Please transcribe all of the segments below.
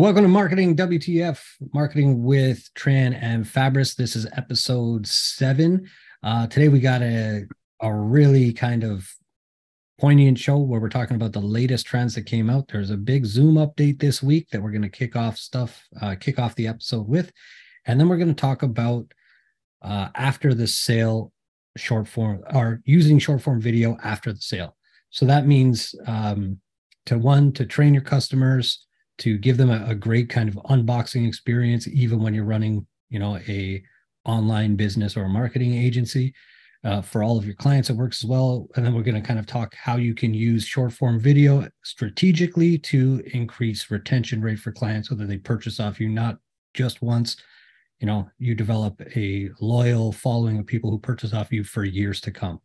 welcome to Marketing WTF, Marketing with Tran and Fabris. This is episode seven. Uh, today we got a a really kind of poignant show where we're talking about the latest trends that came out. There's a big Zoom update this week that we're going to kick off stuff, uh, kick off the episode with, and then we're going to talk about uh, after the sale short form or using short form video after the sale. So that means um, to one to train your customers to give them a, a great kind of unboxing experience, even when you're running, you know, a online business or a marketing agency uh, for all of your clients. It works as well. And then we're going to kind of talk how you can use short form video strategically to increase retention rate for clients, whether they purchase off you not just once. You know, you develop a loyal following of people who purchase off you for years to come.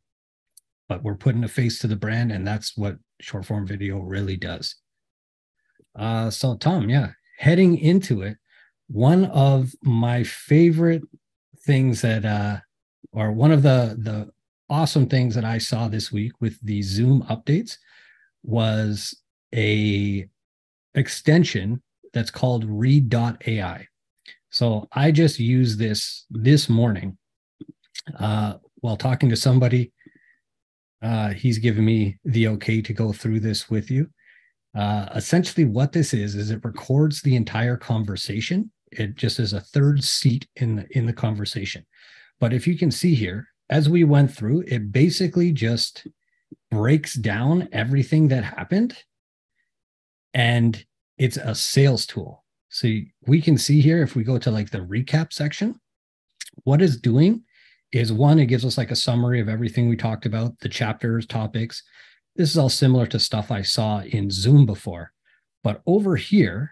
But we're putting a face to the brand, and that's what short form video really does. Uh, so, Tom, yeah, heading into it, one of my favorite things that uh, or one of the the awesome things that I saw this week with the Zoom updates was a extension that's called read.ai. So I just used this this morning uh, while talking to somebody. Uh, he's given me the okay to go through this with you. Uh, essentially, what this is is it records the entire conversation. It just is a third seat in the in the conversation. But if you can see here, as we went through, it basically just breaks down everything that happened and it's a sales tool. So we can see here, if we go to like the recap section, what it's doing is one, it gives us like a summary of everything we talked about, the chapters, topics. This is all similar to stuff I saw in Zoom before. But over here,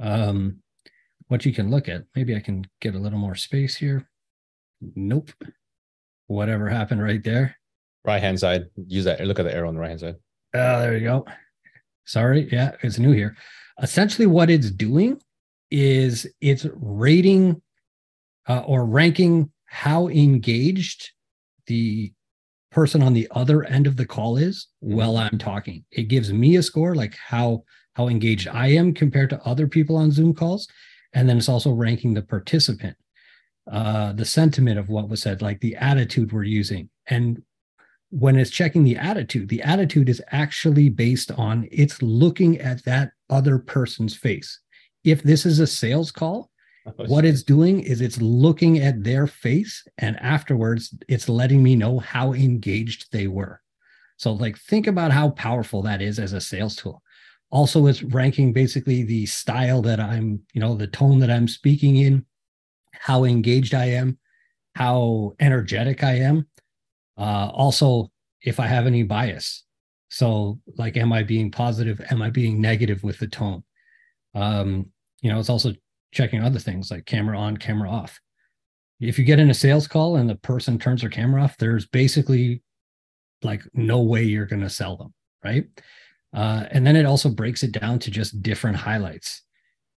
um, what you can look at, maybe I can get a little more space here. Nope. Whatever happened right there. Right hand side. Use that. Look at the arrow on the right hand side. Oh, there you go. Sorry. Yeah, it's new here. Essentially, what it's doing is it's rating uh, or ranking how engaged the person on the other end of the call is while I'm talking. It gives me a score, like how how engaged I am compared to other people on Zoom calls, and then it's also ranking the participant uh, the sentiment of what was said, like the attitude we're using. And when it's checking the attitude, the attitude is actually based on it's looking at that other person's face. If this is a sales call, oh, what it's doing is it's looking at their face and afterwards it's letting me know how engaged they were. So, like, think about how powerful that is as a sales tool. Also, it's ranking basically the style that I'm, you know, the tone that I'm speaking in, how engaged I am, how energetic I am. Uh, also, if I have any bias. So, like, am I being positive? Am I being negative with the tone? Um, you know, it's also checking other things like camera on, camera off. If you get in a sales call and the person turns their camera off, there's basically like no way you're going to sell them, right? Uh, and then it also breaks it down to just different highlights.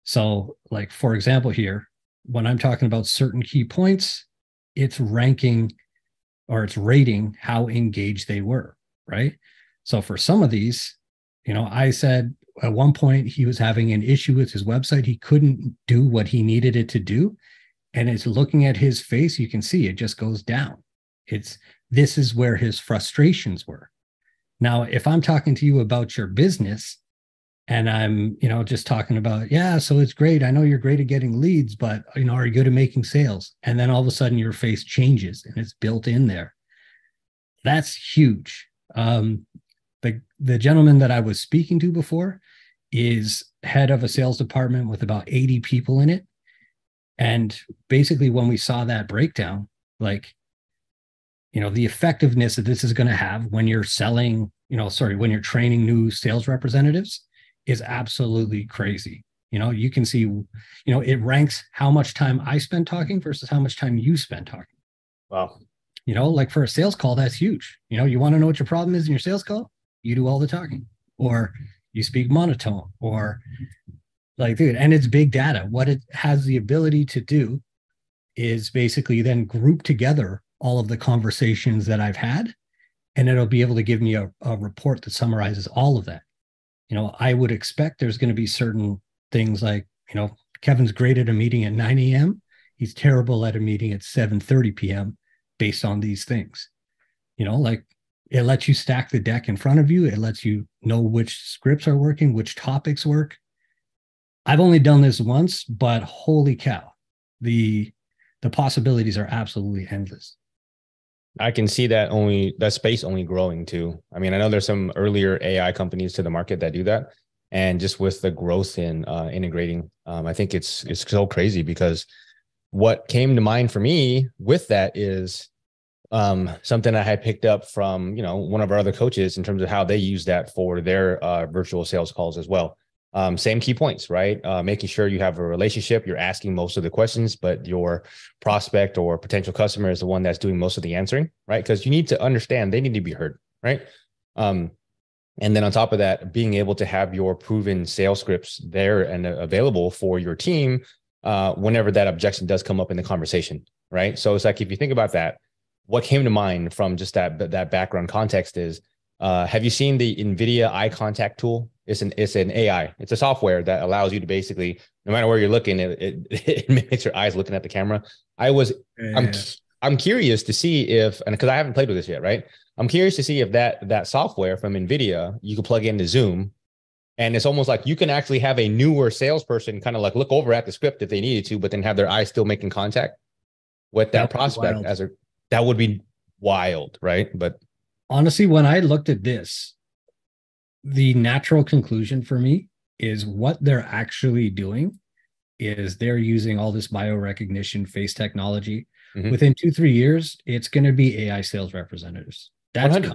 So, like for example, here when I'm talking about certain key points, it's ranking or it's rating how engaged they were, right? So for some of these, you know, I said at one point he was having an issue with his website. He couldn't do what he needed it to do. And it's looking at his face, you can see it just goes down. It's this is where his frustrations were. Now, if I'm talking to you about your business and I'm, you know, just talking about, yeah, so it's great. I know you're great at getting leads, but you know, are you good at making sales? And then all of a sudden your face changes and it's built in there. That's huge. Um, the the gentleman that I was speaking to before is head of a sales department with about 80 people in it. And basically, when we saw that breakdown, like, you know, the effectiveness that this is going to have when you're selling, you know, sorry, when you're training new sales representatives is absolutely crazy. You know, you can see, you know, it ranks how much time I spend talking versus how much time you spend talking. Wow. You know, like for a sales call, that's huge. You know, you want to know what your problem is in your sales call? You do all the talking, or you speak monotone, or like, dude, and it's big data. What it has the ability to do is basically then group together all of the conversations that I've had, and it'll be able to give me a, a report that summarizes all of that you know, I would expect there's going to be certain things like, you know, Kevin's great at a meeting at 9 a.m. He's terrible at a meeting at 7:30 p.m. based on these things. You know, like it lets you stack the deck in front of you. It lets you know which scripts are working, which topics work. I've only done this once, but holy cow, the the possibilities are absolutely endless. I can see that only that space only growing too. I mean, I know there's some earlier AI companies to the market that do that, and just with the growth in uh, integrating, um, I think it's it's so crazy because what came to mind for me with that is um, something I had picked up from you know one of our other coaches in terms of how they use that for their uh, virtual sales calls as well um, same key points, right? Uh, making sure you have a relationship, you're asking most of the questions, but your prospect or potential customer is the one that's doing most of the answering, right? Because you need to understand they need to be heard, right? Um, and then on top of that, being able to have your proven sales scripts there and available for your team uh, whenever that objection does come up in the conversation, right? So it's like if you think about that, what came to mind from just that that background context is, uh, have you seen the NVIDIA eye contact tool? It's an it's an AI. It's a software that allows you to basically, no matter where you're looking, it it, it mimics your eyes looking at the camera. I was yeah. I'm I'm curious to see if and because I haven't played with this yet, right? I'm curious to see if that that software from NVIDIA you can plug into Zoom. And it's almost like you can actually have a newer salesperson kind of like look over at the script if they needed to, but then have their eyes still making contact with that That'd prospect as a that would be wild, right? But honestly, when I looked at this, the natural conclusion for me is what they're actually doing is they're using all this biorecognition face technology. Mm-hmm. Within two, three years, it's going to be AI sales representatives. That's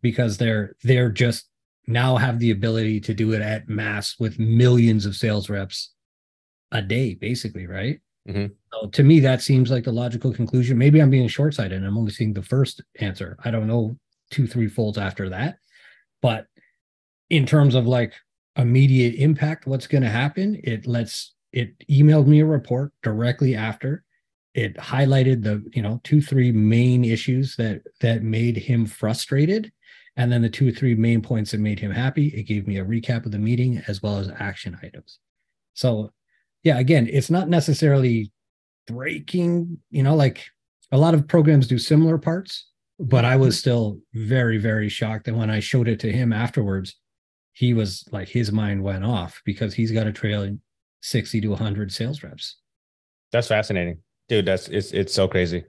because they're they're just now have the ability to do it at mass with millions of sales reps a day, basically, right? Mm-hmm. So to me, that seems like the logical conclusion. Maybe I'm being short sighted and I'm only seeing the first answer. I don't know two, three folds after that. But in terms of like immediate impact, what's going to happen? It lets it emailed me a report directly after. It highlighted the you know two three main issues that that made him frustrated, and then the two or three main points that made him happy. It gave me a recap of the meeting as well as action items. So, yeah, again, it's not necessarily breaking. You know, like a lot of programs do similar parts, but I was still very very shocked. And when I showed it to him afterwards, he was like his mind went off because he's got a trail trailing 60 to 100 sales reps. That's fascinating, dude. That's it's it's so crazy.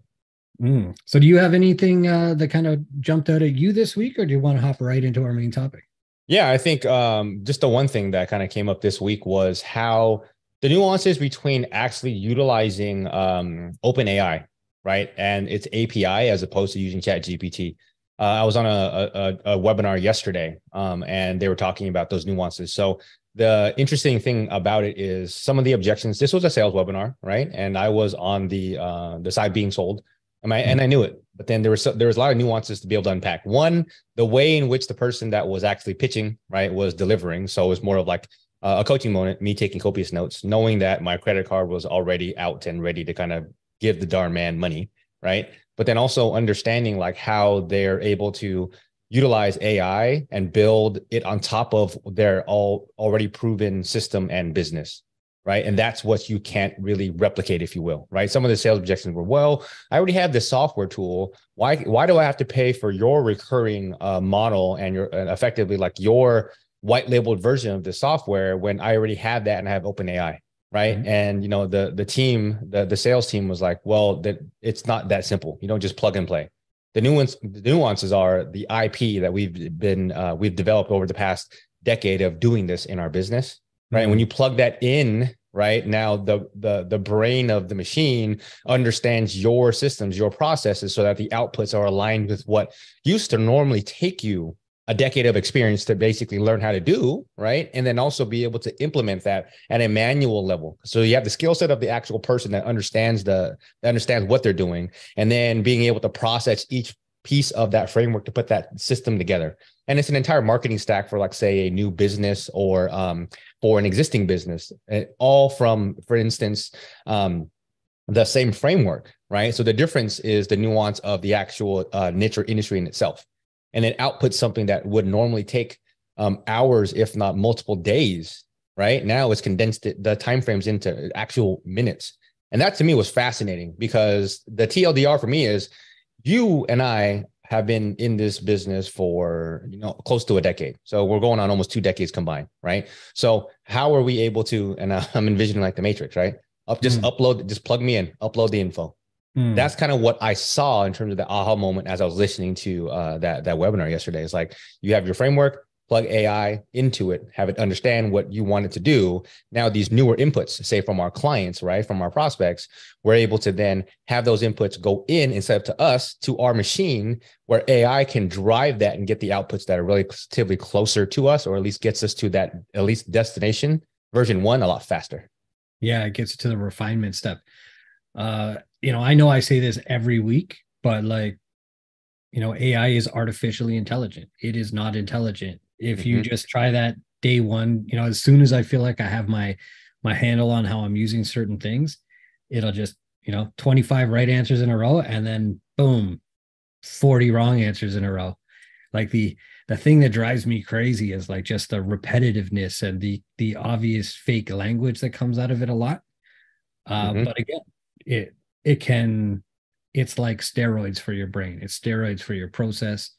Mm. So, do you have anything uh, that kind of jumped out at you this week, or do you want to hop right into our main topic? Yeah, I think um, just the one thing that kind of came up this week was how the nuances between actually utilizing um, OpenAI, right, and its API as opposed to using ChatGPT. Uh, I was on a, a, a webinar yesterday, um, and they were talking about those nuances. So the interesting thing about it is some of the objections. This was a sales webinar, right? And I was on the uh, the side being sold, and I and I knew it. But then there was there was a lot of nuances to be able to unpack. One, the way in which the person that was actually pitching, right, was delivering. So it was more of like uh, a coaching moment, me taking copious notes, knowing that my credit card was already out and ready to kind of give the darn man money, right? but then also understanding like how they're able to utilize AI and build it on top of their all already proven system and business. Right. And that's what you can't really replicate, if you will. Right. Some of the sales objections were, well, I already have this software tool. Why, why do I have to pay for your recurring uh, model and your uh, effectively like your white labeled version of the software when I already have that and I have OpenAI? right mm-hmm. and you know the the team the the sales team was like well that it's not that simple you don't just plug and play the nuance the nuances are the ip that we've been uh, we've developed over the past decade of doing this in our business right mm-hmm. and when you plug that in right now the the the brain of the machine understands your systems your processes so that the outputs are aligned with what used to normally take you a decade of experience to basically learn how to do, right? And then also be able to implement that at a manual level. So you have the skill set of the actual person that understands the that understands what they're doing, and then being able to process each piece of that framework to put that system together. And it's an entire marketing stack for, like, say, a new business or um, for an existing business, all from, for instance, um, the same framework, right? So the difference is the nuance of the actual uh, niche or industry in itself and it outputs something that would normally take um, hours, if not multiple days, right? Now it's condensed the time frames into actual minutes. And that to me was fascinating because the TLDR for me is you and I have been in this business for you know close to a decade so we're going on almost two decades combined right so how are we able to and i'm envisioning like the matrix right up just mm. upload just plug me in upload the info mm. that's kind of what i saw in terms of the aha moment as i was listening to uh, that that webinar yesterday it's like you have your framework plug AI into it, have it understand what you want it to do. Now, these newer inputs, say from our clients, right, from our prospects, we're able to then have those inputs go in instead of to us to our machine, where AI can drive that and get the outputs that are relatively closer to us, or at least gets us to that at least destination version one a lot faster. Yeah, it gets to the refinement step. Uh, you know, I know I say this every week, but like you know ai is artificially intelligent it is not intelligent if mm-hmm. you just try that day one you know as soon as i feel like i have my my handle on how i'm using certain things it'll just you know 25 right answers in a row and then boom 40 wrong answers in a row like the the thing that drives me crazy is like just the repetitiveness and the the obvious fake language that comes out of it a lot uh, mm-hmm. but again it it can it's like steroids for your brain it's steroids for your process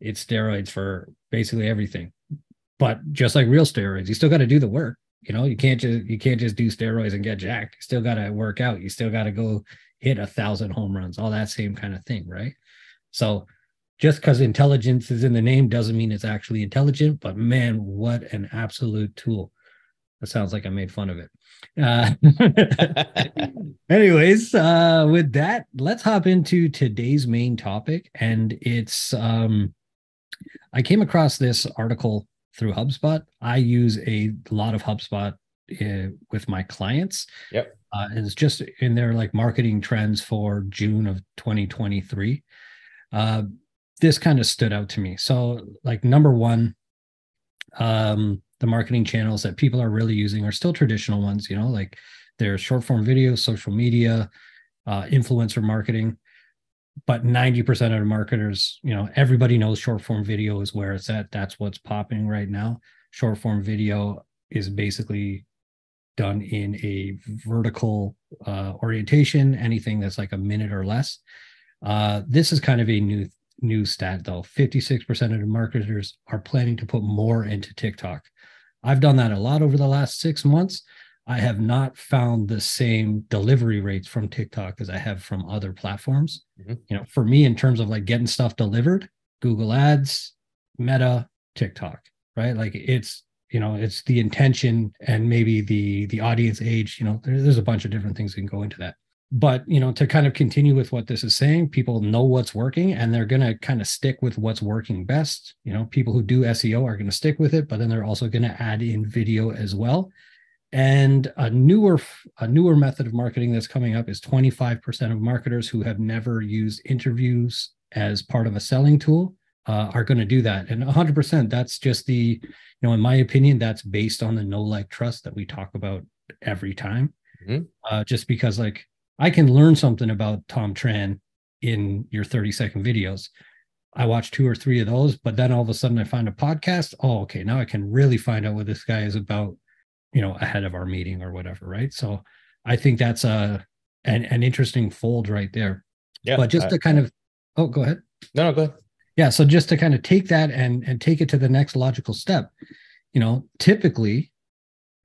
it's steroids for basically everything. But just like real steroids, you still got to do the work. You know, you can't just you can't just do steroids and get jacked. You still got to work out. You still got to go hit a thousand home runs, all that same kind of thing, right? So just because intelligence is in the name doesn't mean it's actually intelligent. But man, what an absolute tool! That sounds like I made fun of it. Uh, anyways, uh, with that, let's hop into today's main topic, and it's um, I came across this article through HubSpot. I use a lot of HubSpot uh, with my clients. Yep. Uh, it's just in their like marketing trends for June of 2023. Uh, this kind of stood out to me. So, like number one, um, the marketing channels that people are really using are still traditional ones. You know, like there's short form video, social media, uh, influencer marketing but 90% of the marketers, you know, everybody knows short form video is where it's at. That's what's popping right now. Short form video is basically done in a vertical uh, orientation, anything that's like a minute or less. Uh, this is kind of a new new stat though. 56% of the marketers are planning to put more into TikTok. I've done that a lot over the last six months. I have not found the same delivery rates from TikTok as I have from other platforms. Mm-hmm. You know, for me, in terms of like getting stuff delivered, Google Ads, Meta, TikTok, right? Like it's you know it's the intention and maybe the the audience age. You know, there, there's a bunch of different things that can go into that. But you know, to kind of continue with what this is saying, people know what's working and they're going to kind of stick with what's working best. You know, people who do SEO are going to stick with it, but then they're also going to add in video as well and a newer a newer method of marketing that's coming up is 25% of marketers who have never used interviews as part of a selling tool uh, are going to do that. And 100% that's just the, you know, in my opinion, that's based on the no like trust that we talk about every time. Mm-hmm. Uh, just because like I can learn something about Tom Tran in your 30 second videos. I watch two or three of those, but then all of a sudden I find a podcast. Oh, okay. Now I can really find out what this guy is about you know ahead of our meeting or whatever right so i think that's a an, an interesting fold right there yeah but just I, to kind of oh go ahead no no go ahead yeah so just to kind of take that and and take it to the next logical step you know typically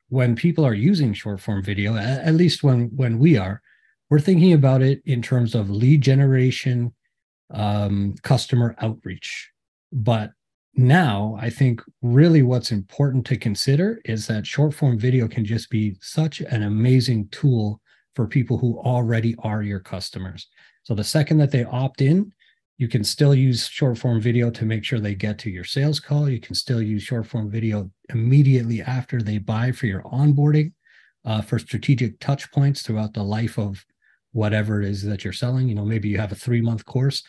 when people are using short form video at, at least when when we are we're thinking about it in terms of lead generation um, customer outreach. But now i think really what's important to consider is that short form video can just be such an amazing tool for people who already are your customers. So the second that they opt in you can still use short form video to make sure they get to your sales call. You can still use short form video immediately after they buy for your onboarding uh, for strategic touch points throughout the life of whatever it is that you're selling you know maybe you have a three month course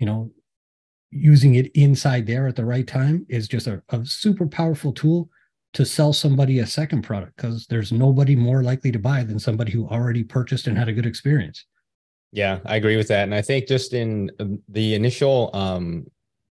you know using it inside there at the right time is just a, a super powerful tool to sell somebody a second product because there's nobody more likely to buy than somebody who already purchased and had a good experience. Yeah, I agree with that. And I think just in um, the initial um,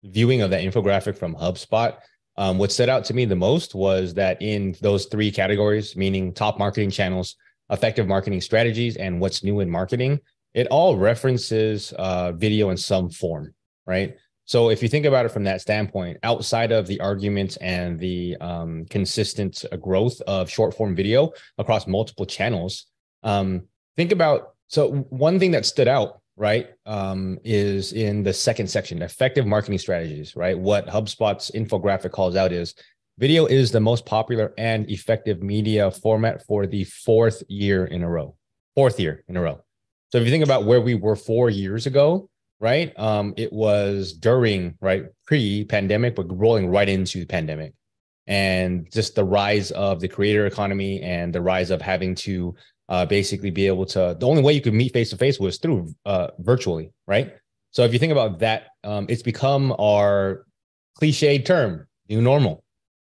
viewing of that infographic from HubSpot, Um, what stood out to me the most was that in those three categories, meaning top marketing channels, effective marketing strategies, and what's new in marketing, it all references uh, video in some form, right? So if you think about it from that standpoint, outside of the arguments and the um, consistent growth of short form video across multiple channels, um, think about so one thing that stood out right um, is in the second section effective marketing strategies right what hubspot's infographic calls out is video is the most popular and effective media format for the fourth year in a row. Fourth year in a row. So if you think about where we were four years ago right um, it was during right pre-pandemic but rolling right into the pandemic. And just the rise of the creator economy and the rise of having to uh, basically be able to the only way you could meet face to face was through uh, virtually right? So if you think about that um, it's become our cliched term new normal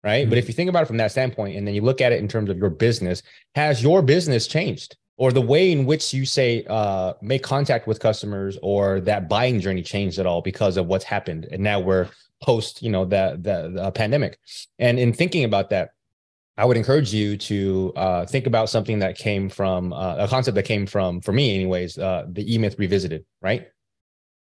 right mm-hmm. but if you think about it from that standpoint and then you look at it in terms of your business has your business changed or the way in which you say uh, make contact with customers or that buying journey changed at all because of what's happened and now we're post you know the, the, the pandemic and in thinking about that I would encourage you to uh, think about something that came from uh, a concept that came from, for me, anyways, uh, the E Myth Revisited, right?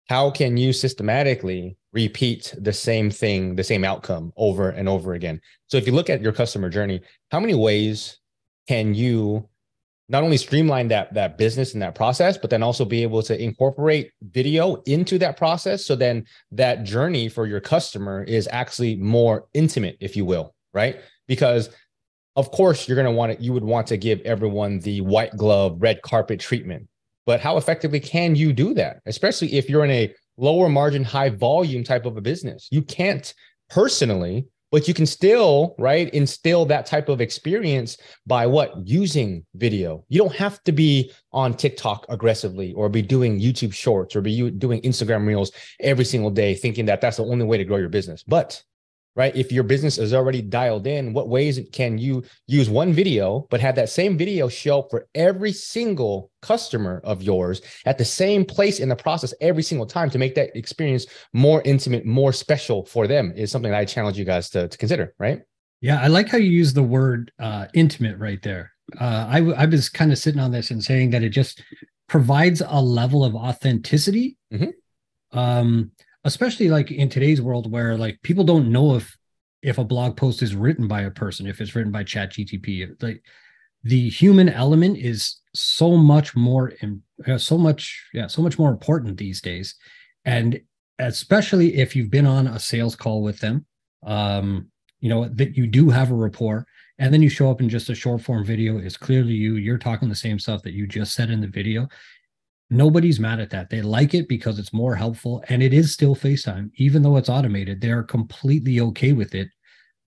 How can you systematically repeat the same thing, the same outcome over and over again? So, if you look at your customer journey, how many ways can you not only streamline that that business and that process, but then also be able to incorporate video into that process, so then that journey for your customer is actually more intimate, if you will, right? Because of course you're going to want it you would want to give everyone the white glove red carpet treatment but how effectively can you do that especially if you're in a lower margin high volume type of a business. You can't personally but you can still right instill that type of experience by what? Using video. You don't have to be on tiktok aggressively or be doing youtube shorts or be doing instagram reels every single day thinking that that's the only way to grow your business. But right? If your business is already dialed in, what ways can you use one video, but have that same video show up for every single customer of yours at the same place in the process every single time to make that experience more intimate, more special for them is something that I challenge you guys to, to consider, right? Yeah, I like how you use the word uh, intimate right there. Uh, I, I was kind of sitting on this and saying that it just provides a level of authenticity. Mm-hmm. Um, especially like in today's world where like people don't know if if a blog post is written by a person if it's written by chat gtp like the human element is so much more uh, so much yeah so much more important these days. And especially if you've been on a sales call with them um you know that you do have a rapport and then you show up in just a short form video it's clearly you you're talking the same stuff that you just said in the video nobody's mad at that. They like it because it's more helpful and it is still FaceTime, even though it's automated. They're completely okay with it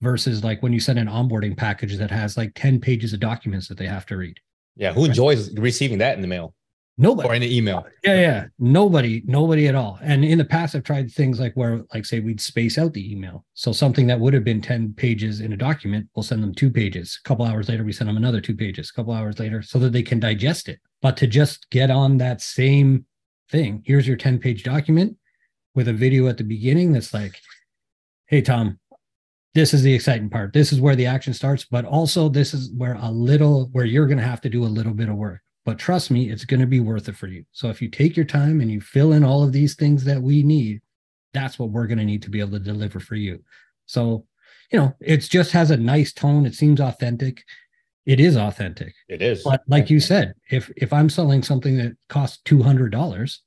versus like when you send an onboarding package that has like 10 pages of documents that they have to read. Yeah. Who enjoys receiving that in the mail? Nobody. Or in an email. Yeah, yeah. Nobody, nobody at all. And in the past, I've tried things like where, like, say, we'd space out the email. So something that would have been 10 pages in a document, we'll send them two pages. A couple hours later, we send them another two pages. A couple hours later, so that they can digest it. But to just get on that same thing, here's your 10 page document with a video at the beginning that's like, hey, Tom, this is the exciting part. This is where the action starts. But also, this is where a little, where you're going to have to do a little bit of work but trust me, it's going to be worth it for you. So if you take your time and you fill in all of these things that we need, that's what we're going to need to be able to deliver for you. So, you know, it just has a nice tone. It seems authentic. It is authentic. It is. But like you said, if if I'm selling something that costs two hundred dollars,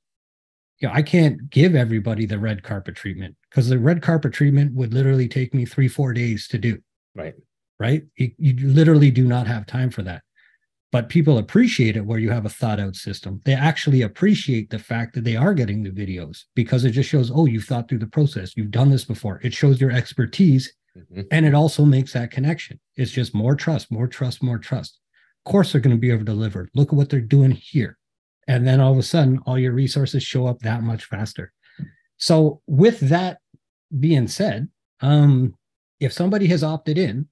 you know, I can't give everybody the red carpet treatment because the red carpet treatment would literally take me three, four days to do. Right. Right. You, you literally do not have time for that but people appreciate it where you have a thought out system. They actually appreciate the fact that they are getting the videos because it just shows, oh, you've thought through the process. You've done this before. It shows your expertise mm-hmm. and it also makes that connection. It's just more trust, more trust, more trust. Of course, they're going to be over delivered. Look at what they're doing here. And then all of a sudden, all your resources show up that much faster. So, with that being said, um, if somebody has opted in,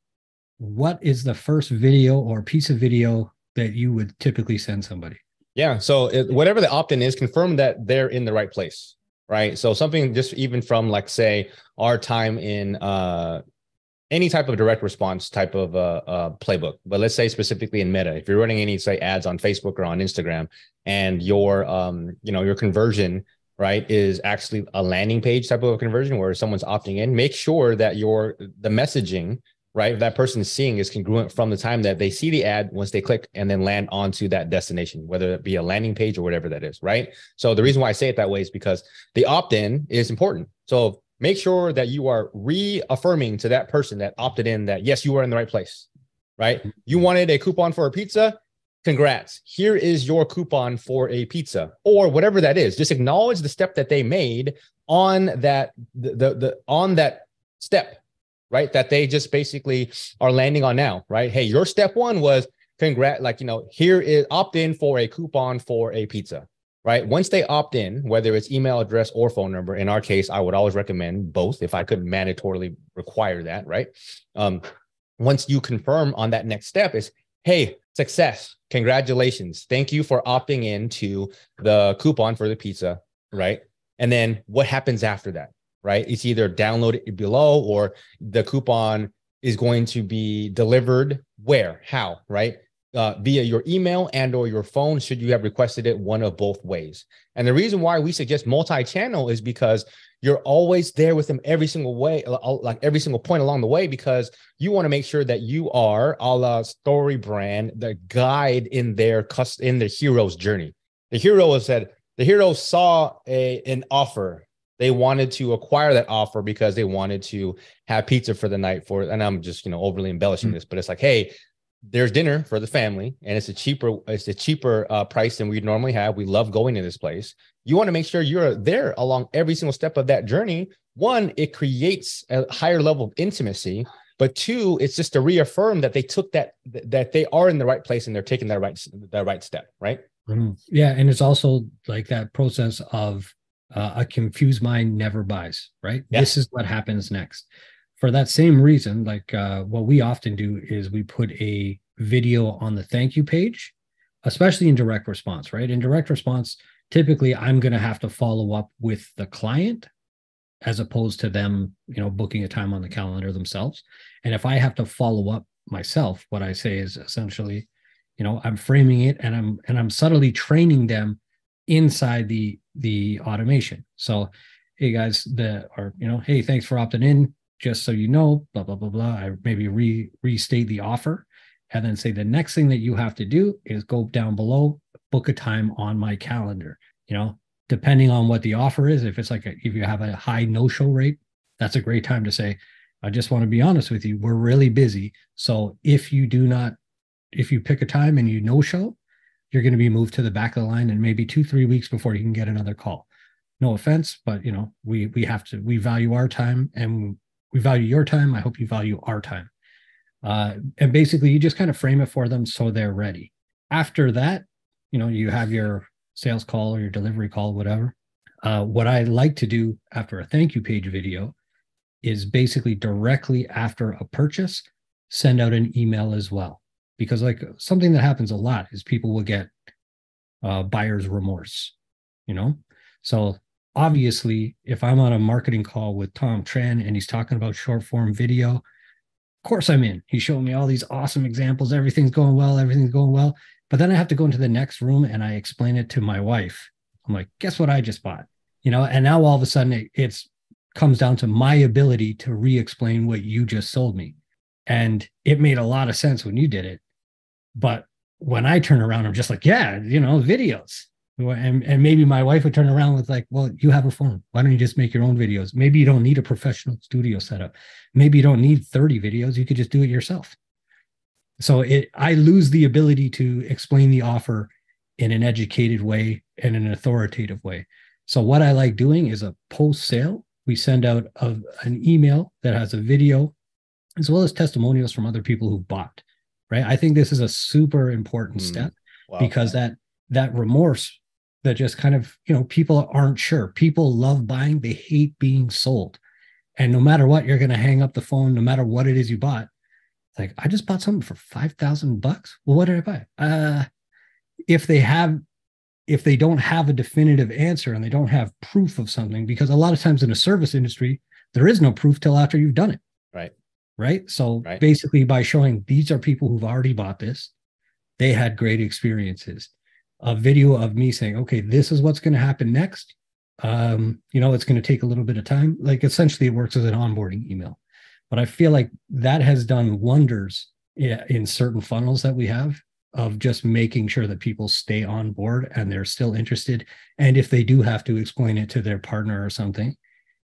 what is the first video or piece of video that you would typically send somebody? Yeah. So it, whatever the opt-in is, confirm that they're in the right place, right? So something just even from like say our time in uh any type of direct response type of uh, uh, playbook. But let's say specifically in Meta, if you're running any say ads on Facebook or on Instagram, and your um, you know your conversion right is actually a landing page type of a conversion where someone's opting in, make sure that your the messaging right that person is seeing is congruent from the time that they see the ad once they click and then land onto that destination whether it be a landing page or whatever that is right so the reason why i say it that way is because the opt-in is important so make sure that you are reaffirming to that person that opted in that yes, you are in the right place, right? You mm-hmm. wanted a coupon for a pizza. Congrats. Here is your coupon for a pizza or whatever that is. Just acknowledge the step that they made on that the, the, the on that step, right? That they just basically are landing on now, right? Hey, your step one was congrats, like you know, here is opt in for a coupon for a pizza right? Once they opt in, whether it's email address or phone number, in our case, I would always recommend both if I could mandatorily require that, right? Um, once you confirm on that next step is, hey, success, congratulations, thank you for opting in to the coupon for the pizza, right? And then what happens after that, right? It's either download it below or the coupon is going to be delivered where, how, right? uh, via your email and or your phone should you have requested it one of both ways and the reason why we suggest multi-channel is because you're always there with them every single way like every single point along the way because you want to make sure that you are a la StoryBrand the guide in their cust in the hero's journey the hero said the hero saw a an offer they wanted to acquire that offer because they wanted to have pizza for the night for and i'm just you know overly embellishing mm-hmm. this but it's like hey there's dinner for the family and it's a cheaper it's a cheaper uh, price than we normally have we love going to this place you want to make sure you're there along every single step of that journey one it creates a higher level of intimacy but two it's just to reaffirm that they took that that they are in the right place and they're taking that right that right step right mm-hmm. yeah and it's also like that process of uh, a confused mind never buys right yeah. this is what happens next for that same reason, like uh, what we often do is we put a video on the thank you page, especially in direct response, right? In direct response, typically I'm going to have to follow up with the client as opposed to them, you know, booking a time on the calendar themselves. And if I have to follow up myself, what I say is essentially, you know, I'm framing it and I'm and I'm subtly training them inside the the automation. So, hey guys, the or you know, hey, thanks for opting in just so you know, blah, blah, blah, blah. I maybe re, restate the offer and then say the next thing that you have to do is go down below, book a time on my calendar. You know, depending on what the offer is, if it's like a, if you have a high no show rate, that's a great time to say, I just want to be honest with you. We're really busy. So if you do not, if you pick a time and you no show, you're going to be moved to the back of the line and maybe two, three weeks before you can get another call. No offense, but you know, we we have to we value our time and we value your time. I hope you value our time. Uh, and basically, you just kind of frame it for them so they're ready. After that, you know, you have your sales call or your delivery call, whatever. Uh, what I like to do after a thank you page video is basically directly after a purchase, send out an email as well. Because, like, something that happens a lot is people will get uh, buyer's remorse, you know? So obviously, if I'm on a marketing call with Tom Tran and he's talking about short form video, of course I'm in. He's showing me all these awesome examples. Everything's going well. Everything's going well. But then I have to go into the next room and I explain it to my wife. I'm like, guess what I just bought? You know, and now all of a sudden it it's comes down to my ability to re-explain what you just sold me. And it made a lot of sense when you did it. But when I turn around, I'm just like, yeah, you know, videos. And, and maybe my wife would turn around with like well you have a phone. Why don't you just make your own videos? Maybe you don't need a professional studio setup. Maybe you don't need 30 videos. You could just do it yourself. So it i lose the ability to explain the offer in an educated way and an authoritative way. So what i like doing is a post sale. We send out a, an email that has a video as well as testimonials from other people who bought right i think this is a super important mm, step wow. because that that remorse that just kind of, you know, people aren't sure. People love buying, they hate being sold. And no matter what, you're going to hang up the phone, no matter what it is you bought. Like, I just bought something for 5,000 bucks. Well, what did I buy? Uh, if they have, if they don't have a definitive answer and they don't have proof of something, because a lot of times in a service industry, there is no proof till after you've done it. Right. Right? So right. basically, by showing these are people who've already bought this, they had great experiences. A video of me saying, okay, this is what's going to happen next. Um, you know, it's going to take a little bit of time. Like essentially, it works as an onboarding email. But I feel like that has done wonders in certain funnels that we have of just making sure that people stay on board and they're still interested. And if they do have to explain it to their partner or something,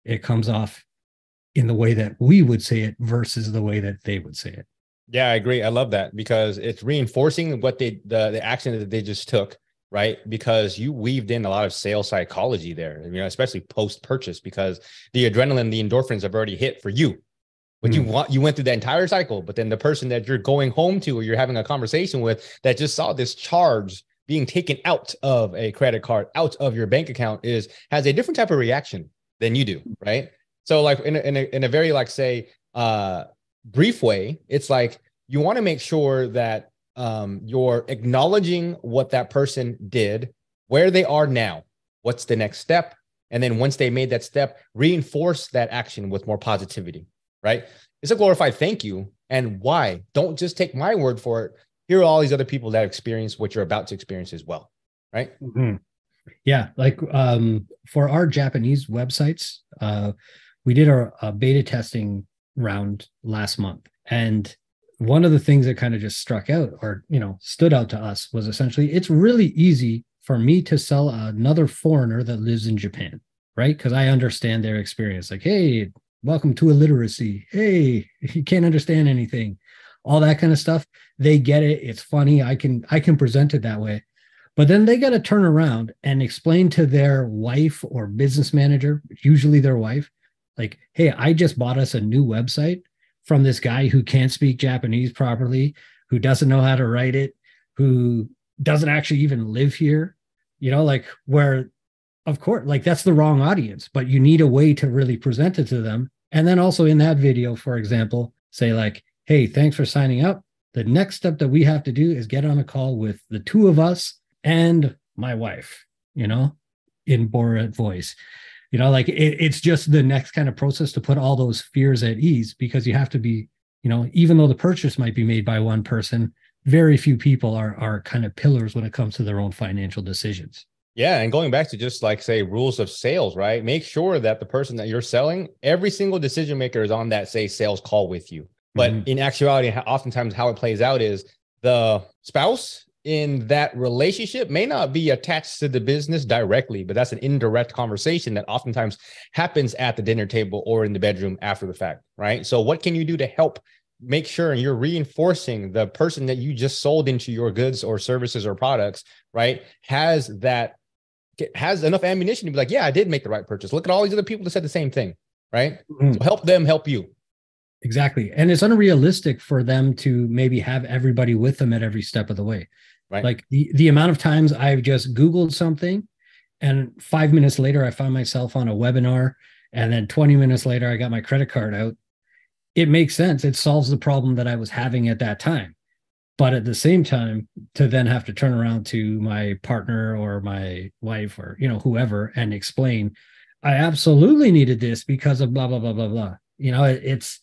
it comes off in the way that we would say it versus the way that they would say it. Yeah, I agree. I love that because it's reinforcing what they the the action that they just took, right? Because you weaved in a lot of sales psychology there, you know, especially post purchase because the adrenaline, the endorphins have already hit for you. But mm. you want you went through that entire cycle, but then the person that you're going home to or you're having a conversation with that just saw this charge being taken out of a credit card, out of your bank account is has a different type of reaction than you do, right? So like in a, in a, in a very like say uh brief way, it's like you want to make sure that um you're acknowledging what that person did, where they are now, what's the next step, and then once they made that step, reinforce that action with more positivity, right? It's a glorified thank you. And why? Don't just take my word for it. Here are all these other people that experience what you're about to experience as well, right? Mm-hmm. Yeah, like um, for our Japanese websites, uh, we did our uh, beta testing round last month, and one of the things that kind of just struck out or you know stood out to us was essentially it's really easy for me to sell another foreigner that lives in Japan, right? Because I understand their experience. Like, hey, welcome to illiteracy. Hey, you can't understand anything, all that kind of stuff. They get it. It's funny. I can I can present it that way. But then they got to turn around and explain to their wife or business manager, usually their wife, like, hey, I just bought us a new website from this guy who can't speak Japanese properly, who doesn't know how to write it, who doesn't actually even live here, you know, like where, of course, like that's the wrong audience, but you need a way to really present it to them. And then also in that video, for example, say, like, hey, thanks for signing up. The next step that we have to do is get on a call with the two of us and my wife, you know, in Borat voice. You know, like it, it's just the next kind of process to put all those fears at ease because you have to be, you know, even though the purchase might be made by one person, very few people are are kind of pillars when it comes to their own financial decisions. Yeah, and going back to just like say rules of sales, right? Make sure that the person that you're selling, every single decision maker is on that say sales call with you. But mm-hmm. in actuality, oftentimes how it plays out is the spouse in that relationship may not be attached to the business directly, but that's an indirect conversation that oftentimes happens at the dinner table or in the bedroom after the fact, right? So, what can you do to help make sure you're reinforcing the person that you just sold into your goods or services or products, right? Has that has enough ammunition to be like, yeah, I did make the right purchase. Look at all these other people that said the same thing, right? Mm-hmm. So help them help you. Exactly. And it's unrealistic for them to maybe have everybody with them at every step of the way. Right. Like the, the amount of times I've just Googled something and five minutes later I found myself on a webinar. And then 20 minutes later, I got my credit card out. It makes sense. It solves the problem that I was having at that time. But at the same time, to then have to turn around to my partner or my wife or you know whoever and explain, I absolutely needed this because of blah blah blah blah blah. You know, it, it's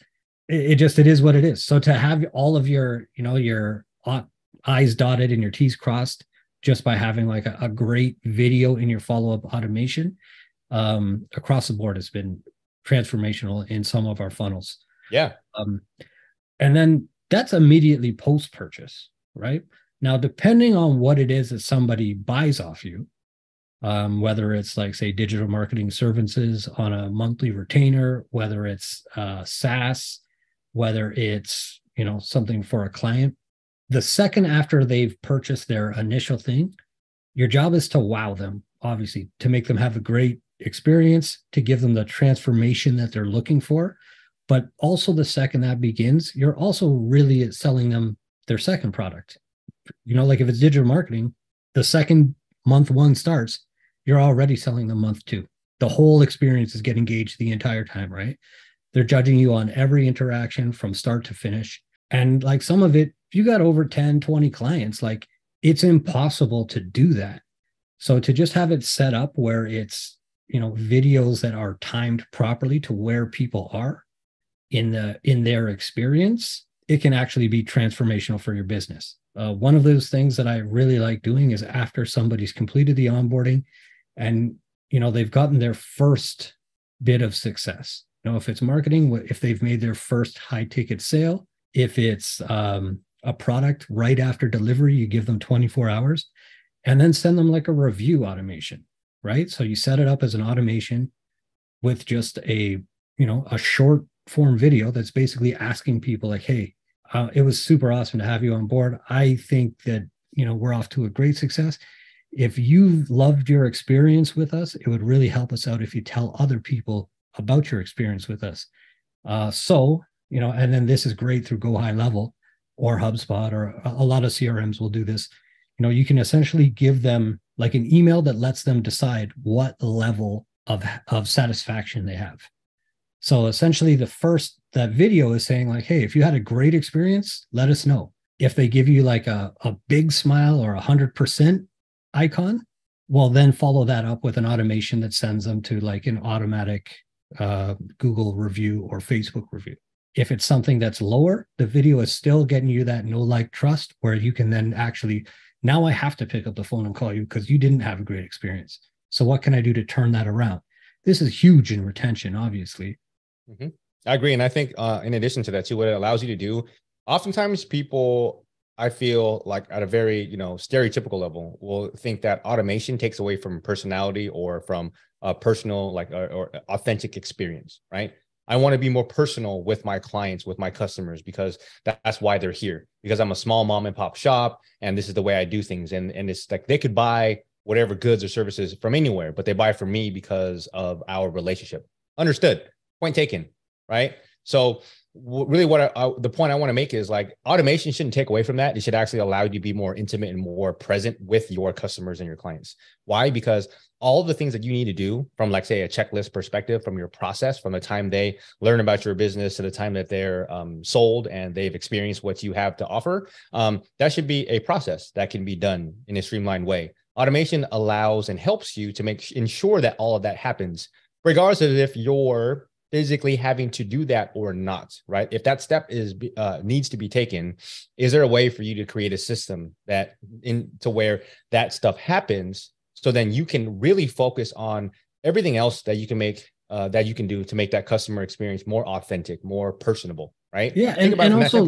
it, it just it is what it is. So to have all of your you know your uh, I's dotted and your T's crossed just by having like a, a great video in your follow up automation um, across the board has been transformational in some of our funnels. Yeah. Um, and then that's immediately post purchase, right? Now, depending on what it is that somebody buys off you, um, whether it's like say digital marketing services on a monthly retainer, whether it's uh, SaaS, whether it's you know something for a client, the second after they've purchased their initial thing, your job is to wow them, obviously, to make them have a great experience, to give them the transformation that they're looking for. But also, the second that begins, you're also really selling them their second product. You know, like if it's digital marketing, the second month one starts, you're already selling them month two. The whole experience is getting engaged the entire time, right? They're judging you on every interaction from start to finish. And like some of it if you got over 10, 20 clients, like it's impossible to do that. So to just have it set up where it's, you know, videos that are timed properly to where people are in the in their experience, it can actually be transformational for your business. Uh, one of those things that I really like doing is after somebody's completed the onboarding, and you know they've gotten their first bit of success. You know, if it's marketing, if they've made their first high ticket sale, if it's um, a product right after delivery, you give them 24 hours, and then send them like a review automation, right? So you set it up as an automation with just a you know a short form video that's basically asking people like, hey, uh, it was super awesome to have you on board. I think that you know we're off to a great success. If you loved your experience with us, it would really help us out if you tell other people about your experience with us. Uh, so you know, and then this is great through Go High Level or HubSpot or a lot of CRMs will do this. You know, you can essentially give them like an email that lets them decide what level of of satisfaction they have. So essentially, the first that video is saying like, "Hey, if you had a great experience, let us know." If they give you like a a big smile or a hundred percent icon, well, then follow that up with an automation that sends them to like an automatic uh, Google review or Facebook review. If it's something that's lower, the video is still getting you that no like trust where you can then actually now I have to pick up the phone and call you because you didn't have a great experience. So what can I do to turn that around? This is huge in retention, obviously. Mm-hmm. I agree. And I think uh, in addition to that, too, what it allows you to do, oftentimes people, I feel like at a very, you know, stereotypical level will think that automation takes away from personality or from a personal, like, or, or authentic experience, right? I want to be more personal with my clients, with my customers, because that's why they're here. Because I'm a small mom and pop shop, and this is the way I do things. And and it's like they could buy whatever goods or services from anywhere, but they buy from me because of our relationship. Understood. Point taken, right? So really what I, I, the point I want to make is like automation shouldn't take away from that. It should actually allow you to be more intimate and more present with your customers and your clients. Why? Because all the things that you need to do from like say a checklist perspective from your process from the time they learn about your business to the time that they're um, sold and they've experienced what you have to offer um, that should be a process that can be done in a streamlined way. Automation allows and helps you to make ensure that all of that happens regardless of if you're physically having to do that or not right? If that step is uh, needs to be taken is there a way for you to create a system that in to where that stuff happens so then you can really focus on everything else that you can make uh, that you can do to make that customer experience more authentic more personable right yeah and, and also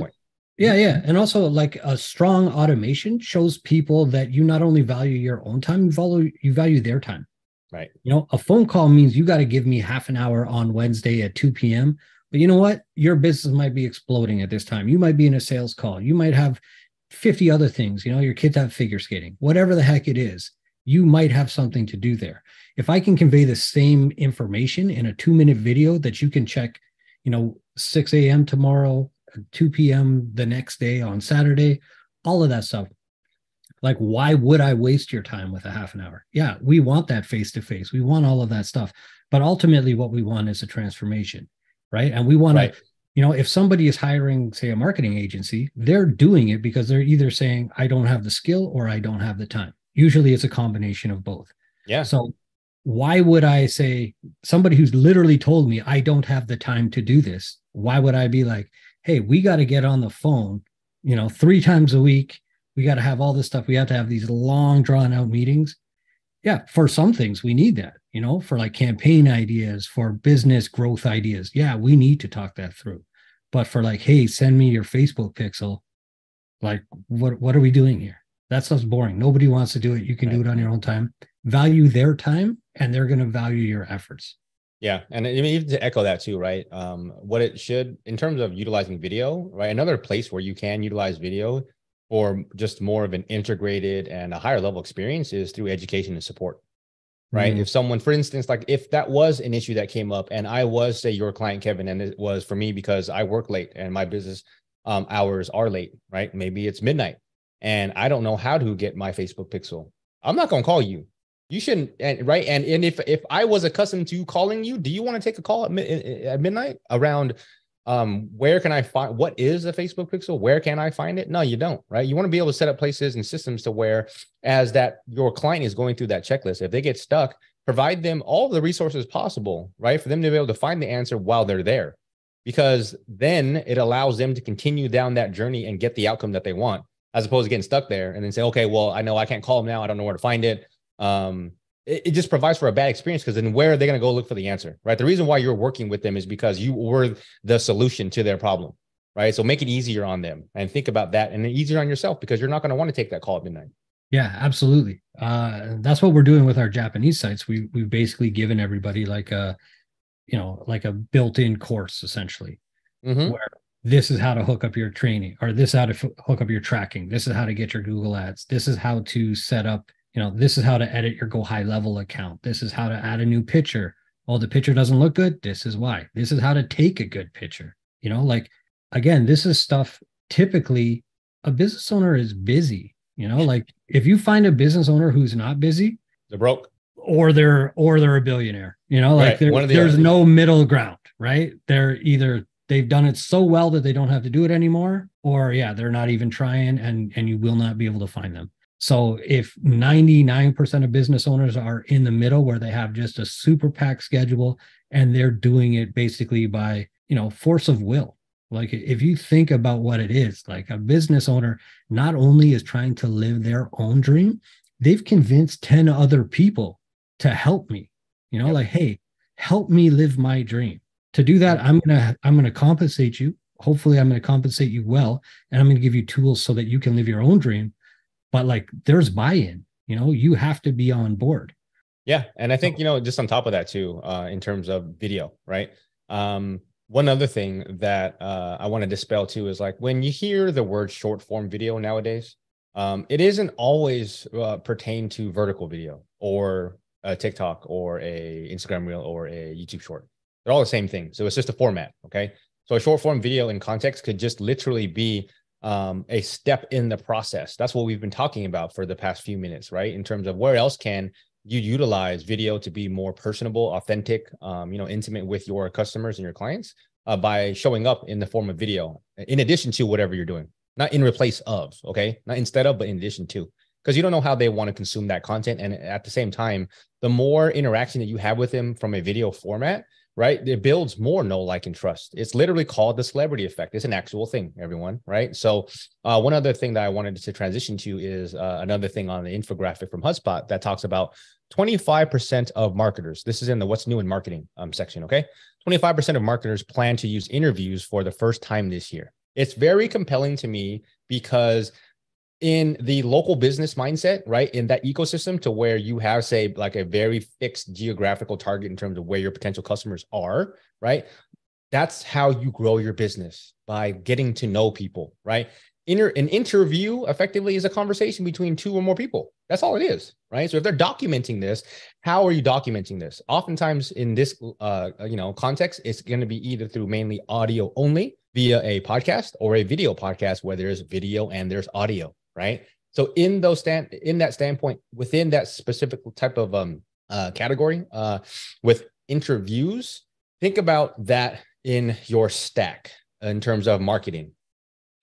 yeah yeah and also like a strong automation shows people that you not only value your own time you value you value their time Right. You know, a phone call means you got to give me half an hour on Wednesday at 2 p.m. But you know what? Your business might be exploding at this time. You might be in a sales call. You might have 50 other things. You know, your kids have figure skating, whatever the heck it is. You might have something to do there. If I can convey the same information in a two minute video that you can check, you know, 6 a.m. tomorrow, 2 p.m. the next day on Saturday, all of that stuff like why would i waste your time with a half an hour yeah we want that face to face we want all of that stuff but ultimately what we want is a transformation right and we want right. to you know if somebody is hiring say a marketing agency they're doing it because they're either saying i don't have the skill or i don't have the time usually it's a combination of both yeah so why would i say somebody who's literally told me i don't have the time to do this why would i be like hey we got to get on the phone you know three times a week we got to have all this stuff. We have to have these long drawn out meetings. Yeah, for some things we need that, you know, for like campaign ideas, for business growth ideas. Yeah, we need to talk that through. But for like, hey, send me your Facebook pixel. Like, what what are we doing here? That stuff's boring. Nobody wants to do it. You can right. do it on your own time. Value their time, and they're going to value your efforts. Yeah, and even to echo that too, right? Um, what it should, in terms of utilizing video, right? Another place where you can utilize video or just more of an integrated and a higher level experience is through education and support right mm-hmm. if someone for instance like if that was an issue that came up and i was say your client kevin and it was for me because i work late and my business um, hours are late right maybe it's midnight and i don't know how to get my facebook pixel i'm not going to call you you shouldn't and right and and if if i was accustomed to calling you do you want to take a call at, at midnight around um, where can I find what is a Facebook pixel? Where can I find it? No, you don't, right? You want to be able to set up places and systems to where, as that your client is going through that checklist, if they get stuck, provide them all the resources possible, right? For them to be able to find the answer while they're there. because then it allows them to continue down that journey and get the outcome that they want, as opposed to getting stuck there and then say, okay, well, I know I can't call them now. I don't know where to find it. Um, it, it just provides for a bad experience because then where are they going to go look for the answer, right? The reason why you're working with them is because you were the solution to their problem, right? So make it easier on them and think about that and easier on yourself because you're not going to want to take that call at midnight. Yeah, absolutely. Uh, that's what we're doing with our Japanese sites. We we've basically given everybody like a, you know, like a built-in course essentially, mm-hmm. where this is how to hook up your training, or this is how to f- hook up your tracking. This is how to get your Google Ads. This is how to set up. You know, this is how to edit your Go High Level account. This is how to add a new picture. Oh, the picture doesn't look good. This is why. This is how to take a good picture. You know, like again, this is stuff typically a business owner is busy you know, like if you find a business owner who's not busy, they're broke, or they're or they're a billionaire. You know, like right. the there's other. no middle ground, right? They're either they've done it so well that they don't have to do it anymore, or yeah, they're not even trying, and and you will not be able to find them. So if 99% of business owners are in the middle where they have just a super packed schedule and they're doing it basically by, you know, force of will, like if you think about what it is, like a business owner not only is trying to live their own dream, they've convinced 10 other people to help me. You know, yep. like, hey, help me live my dream. To do that, I'm gonna I'm gonna compensate you. Hopefully, I'm gonna compensate you well, and I'm gonna give you tools so that you can live your own dream. But like there's buy-in, you know, you have to be on board. Yeah. And I think, you know, just on top of that too, uh, in terms of video, right? Um, one other thing that uh, I want to dispel too is like when you hear the word short form video nowadays, um, it isn't always uh, pertain to vertical video or a TikTok or a Instagram reel or a YouTube short. They're all the same thing. So it's just a format. Okay. So a short form video in context could just literally be um, a step in the process. That's what we've been talking about for the past few minutes, right? In terms of where else can you utilize video to be more personable, authentic, um, you know, intimate with your customers and your clients uh, by showing up in the form of video, in addition to whatever you're doing, not in replace of, okay, not instead of, but in addition to, because you don't know how they want to consume that content, and at the same time, the more interaction that you have with them from a video format, right? It builds more know, like, and trust. It's literally called the celebrity effect. It's an actual thing, everyone, right? So, uh, one other thing that I wanted to transition to is uh, another thing on the infographic from HubSpot that talks about 25% of marketers. This is in the what's new in marketing um, section. Okay. 25% of marketers plan to use interviews for the first time this year. It's very compelling to me because in the local business mindset, right? In that ecosystem to where you have, say, like a very fixed geographical target in terms of where your potential customers are, right? That's how you grow your business by getting to know people, right? Inter- an interview effectively is a conversation between two or more people. That's all it is, right? So if they're documenting this, how are you documenting this? Oftentimes in this, uh, you know, context, it's going to be either through mainly audio only via a podcast or a video podcast where there's video and there's audio, right? So in those stand in that standpoint, within that specific type of um uh, category, uh, with interviews, think about that in your stack in terms of marketing.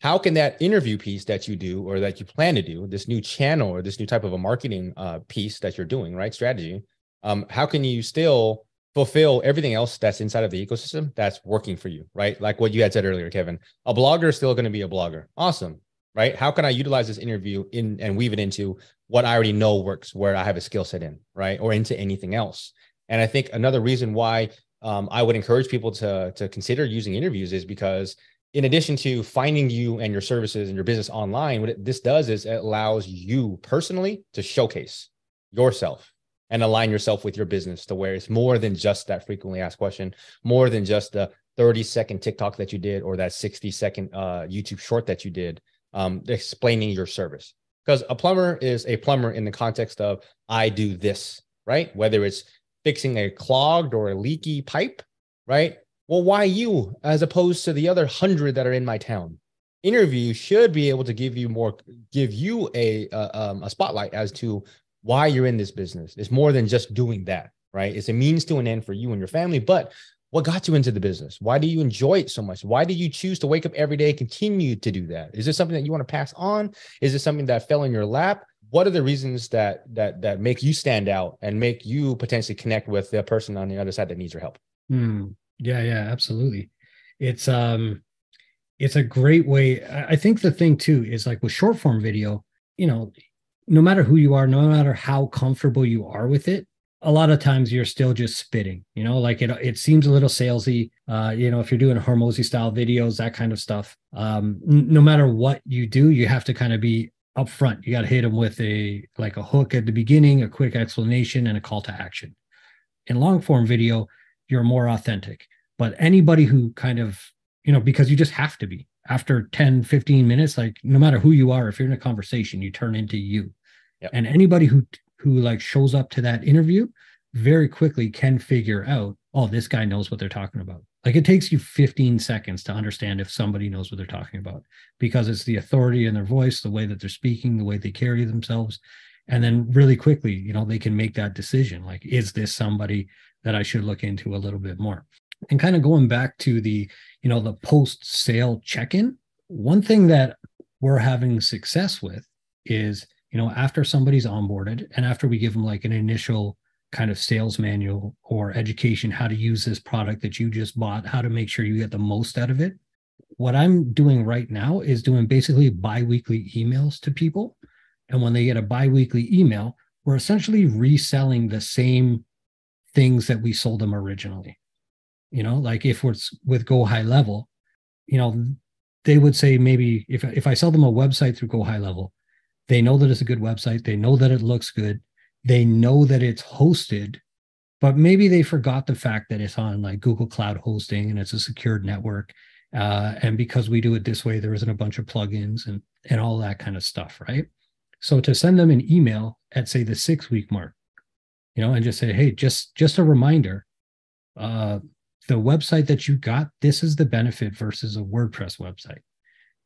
How can that interview piece that you do or that you plan to do this new channel or this new type of a marketing uh, piece that you're doing right strategy um, how can you still fulfill everything else that's inside of the ecosystem that's working for you right? Like what you had said earlier kevin a blogger is still going to be a blogger. Awesome right? How can i utilize this interview in and weave it into what i already know works where i have a skill set in right? Or into anything else. And i think another reason why um, i would encourage people to to consider using interviews is because in addition to finding you and your services and your business online, what it, this does is it allows you personally to showcase yourself and align yourself with your business to where it's more than just that frequently asked question, more than just the 30 second TikTok that you did or that 60 second uh, YouTube short that you did, um, explaining your service. Because a plumber is a plumber in the context of I do this, right? Whether it's fixing a clogged or a leaky pipe, right? Well, why you as opposed to the other hundred that are in my town? Interview should be able to give you more, give you a um, a spotlight as to why you're in this business. It's more than just doing that, right? It's a means to an end for you and your family. But what got you into the business? Why do you enjoy it so much? Why do you choose to wake up every day and continue to do that? Is this something that you want to pass on? Is this something that fell in your lap? What are the reasons that that that make you stand out and make you potentially connect with the person on the other side that needs your help? Hmm. Yeah, yeah, absolutely. it's um it's a great way i think the thing too is like with short form video you know no matter who you are no matter how comfortable you are with it a lot of times you're still just spitting you know like it it seems a little salesy uh you know if you're doing Hormozi style videos that kind of stuff. Um n- no matter what you do you have to kind of be upfront. You got to hit them with a like a hook at the beginning a quick explanation and a call to action. In long form video you're more authentic but anybody who kind of you know because you just have to be. After 10 15 minutes like no matter who you are if you're in a conversation you turn into you. Yep. and anybody who who like shows up to that interview very quickly can figure out oh this guy knows what they're talking about. Like it takes you 15 seconds to understand if somebody knows what they're talking about because it's the authority in their voice the way that they're speaking the way they carry themselves. And then really quickly you know they can make that decision like is this somebody that i should look into a little bit more? And kind of going back to the you know the post sale check-in one thing that we're having success with is you know after somebody's onboarded and after we give them like an initial kind of sales manual or education how to use this product that you just bought how to make sure you get the most out of it what i'm doing right now is doing basically biweekly emails to people. And when they get a biweekly email we're essentially reselling the same things that we sold them originally. You know like if it's with go high level you know they would say maybe if, if i sell them a website through go high level they know that it's a good website. They know that it looks good. They know that it's hosted but maybe they forgot the fact that it's on like google cloud hosting and it's a secured network uh, and because we do it this way there isn't a bunch of plugins and and all that kind of stuff right? So to send them an email at say the six week mark you know and just say hey just just a reminder uh the website that you got, this is the benefit versus a WordPress website.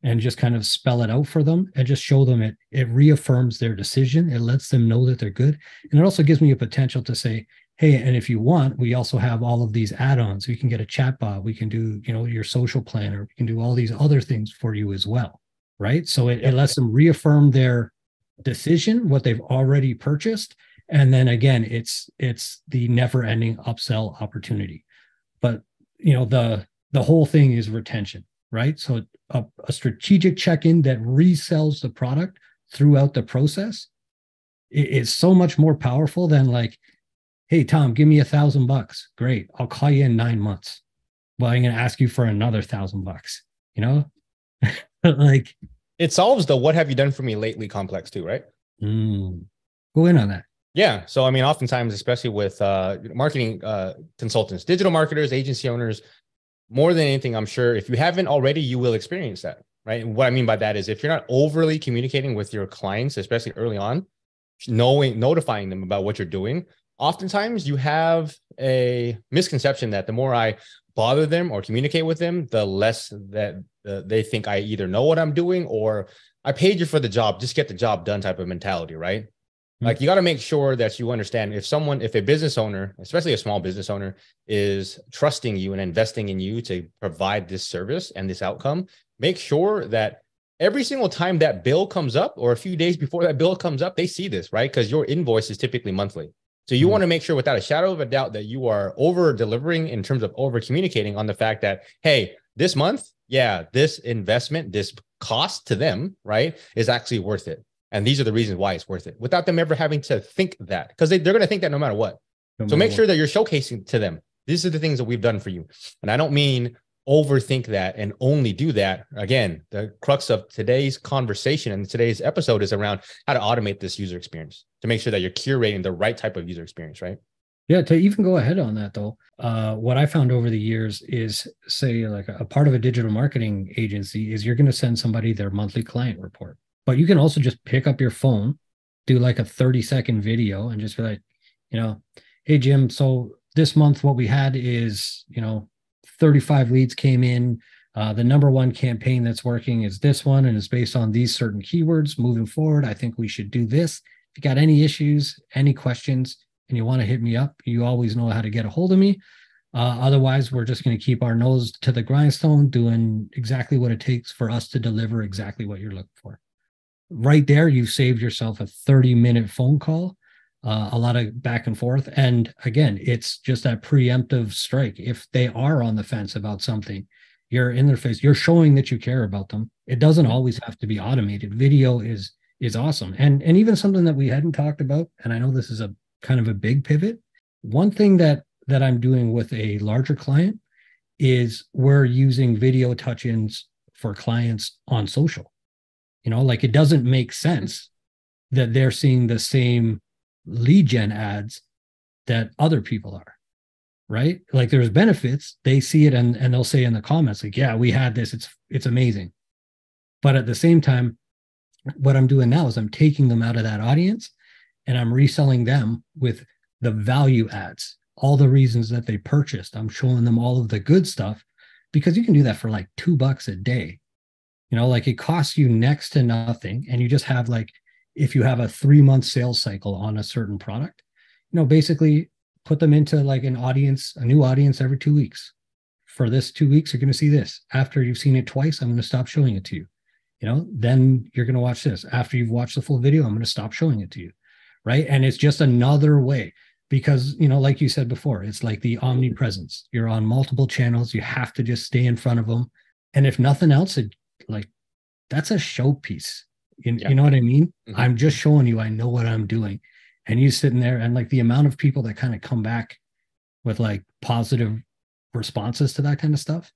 And just kind of spell it out for them and just show them it. It reaffirms their decision. It lets them know that they're good. And it also gives me a potential to say, hey, and if you want, we also have all of these add-ons. We can get a chatbot. We can do, you know, your social planner. We can do all these other things for you as well. Right. So it, it lets them reaffirm their decision, what they've already purchased. And then again, it's it's the never-ending upsell opportunity but you know the the whole thing is retention right? So a, a strategic check-in that resells the product throughout the process is so much more powerful than like hey tom give me a thousand bucks. Great. I'll call you in nine months. Well i'm going to ask you for another thousand bucks you know? Like it solves the what have you done for me lately complex too right? Mm. go in on that. Yeah. So, I mean, oftentimes, especially with uh, marketing uh, consultants, digital marketers, agency owners, more than anything, I'm sure if you haven't already, you will experience that. Right. And what I mean by that is if you're not overly communicating with your clients, especially early on, knowing, notifying them about what you're doing, oftentimes you have a misconception that the more I bother them or communicate with them, the less that uh, they think I either know what I'm doing or I paid you for the job, just get the job done type of mentality. Right. Like you got to make sure that you understand if someone, if a business owner, especially a small business owner, is trusting you and investing in you to provide this service and this outcome, make sure that every single time that bill comes up or a few days before that bill comes up, they see this, right? Because your invoice is typically monthly. So you mm-hmm. want to make sure without a shadow of a doubt that you are over delivering in terms of over communicating on the fact that, hey, this month, yeah, this investment, this cost to them, right, is actually worth it. And these are the reasons why it's worth it without them ever having to think that because they, they're going to think that no matter what. No so make sure that you're showcasing to them. These are the things that we've done for you. And I don't mean overthink that and only do that. Again, the crux of today's conversation and today's episode is around how to automate this user experience to make sure that you're curating the right type of user experience, right? Yeah, to even go ahead on that though, uh, what I found over the years is say like a part of a digital marketing agency is you're going to send somebody their monthly client report. But you can also just pick up your phone, do like a 30 second video and just be like, you know, hey, Jim, so this month what we had is, you know, 35 leads came in. Uh, the number one campaign that's working is this one and it's based on these certain keywords. Moving forward, I think we should do this. If you got any issues, any questions, and you want to hit me up, you always know how to get a hold of me. Uh, otherwise, we're just going to keep our nose to the grindstone, doing exactly what it takes for us to deliver exactly what you're looking for right there you've saved yourself a 30 minute phone call uh, a lot of back and forth. And again it's just that preemptive strike. If they are on the fence about something you're in their face you're showing that you care about them. It doesn't always have to be automated. Video is is awesome. And and even something that we hadn't talked about and i know this is a kind of a big pivot. One thing that that i'm doing with a larger client is we're using video touch-ins for clients on social you know like it doesn't make sense that they're seeing the same lead gen ads that other people are right? Like there's benefits. They see it and, and they'll say in the comments like yeah we had this. It's it's amazing. But at the same time what i'm doing now is i'm taking them out of that audience and i'm reselling them with the value ads all the reasons that they purchased. I'm showing them all of the good stuff because you can do that for like two bucks a day you know like it costs you next to nothing and you just have like if you have a three month sales cycle on a certain product you know basically put them into like an audience a new audience every two weeks. For this two weeks you're going to see this. After you've seen it twice i'm going to stop showing it to you. You know then you're going to watch this. After you've watched the full video i'm going to stop showing it to you right? And it's just another way because you know like you said before it's like the omnipresence. You're on multiple channels. You have to just stay in front of them and if nothing else it like that's a showpiece you, yeah. you know what I mean? Mm-hmm. I'm just showing you I know what I'm doing. And you sitting there and like the amount of people that kind of come back with like positive responses to that kind of stuff.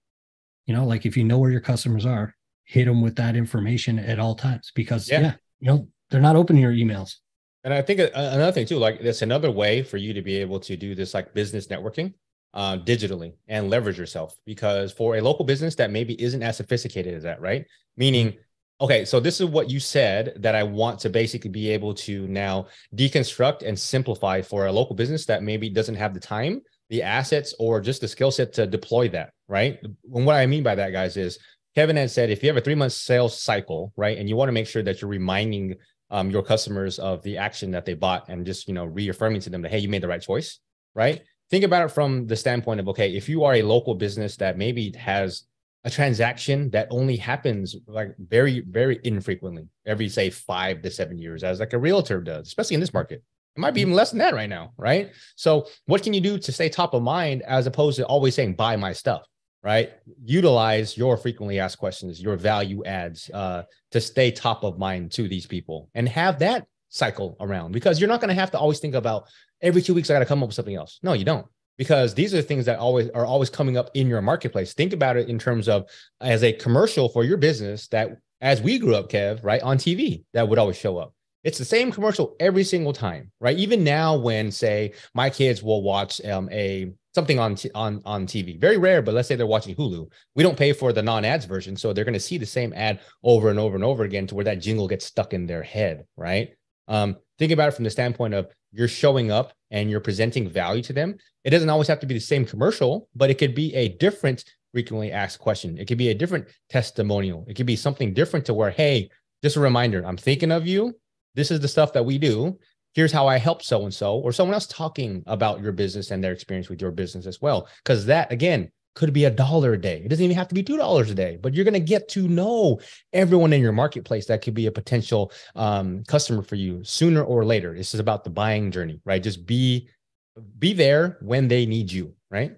You know, like if you know where your customers are, hit them with that information at all times because yeah, yeah you know, they're not opening your emails. And I think another thing too, like it's another way for you to be able to do this like business networking uh, digitally and leverage yourself. Because for a local business that maybe isn't as sophisticated as that, right? Meaning mm-hmm okay, so this is what you said that I want to basically be able to now deconstruct and simplify for a local business that maybe doesn't have the time, the assets, or just the skill set to deploy that, right? And what I mean by that, guys, is Kevin had said if you have a three month sales cycle, right, and you want to make sure that you're reminding um, your customers of the action that they bought and just you know reaffirming to them that hey, you made the right choice, right? Think about it from the standpoint of okay, if you are a local business that maybe has a transaction that only happens like very, very infrequently, every say five to seven years, as like a realtor does, especially in this market. It might be even less than that right now, right? So, what can you do to stay top of mind as opposed to always saying buy my stuff, right? Utilize your frequently asked questions, your value adds uh, to stay top of mind to these people and have that cycle around because you're not going to have to always think about every two weeks I got to come up with something else. No, you don't because these are things that always are always coming up in your marketplace. Think about it in terms of as a commercial for your business that as we grew up, Kev, right, on TV, that would always show up. It's the same commercial every single time, right? Even now, when say my kids will watch um, a something on t- on on TV, very rare, but let's say they're watching Hulu, we don't pay for the non-ads version, so they're going to see the same ad over and over and over again to where that jingle gets stuck in their head, right? Um, think about it from the standpoint of you're showing up and you're presenting value to them. It doesn't always have to be the same commercial, but it could be a different frequently asked question. It could be a different testimonial. It could be something different to where, hey, just a reminder, I'm thinking of you. This is the stuff that we do. Here's how I help so and so, or someone else talking about your business and their experience with your business as well. Because that, again, could be a dollar a day. It doesn't even have to be two dollars a day, but you're going to get to know everyone in your marketplace that could be a potential um, customer for you sooner or later. This is about the buying journey, right? Just be be there when they need you, right?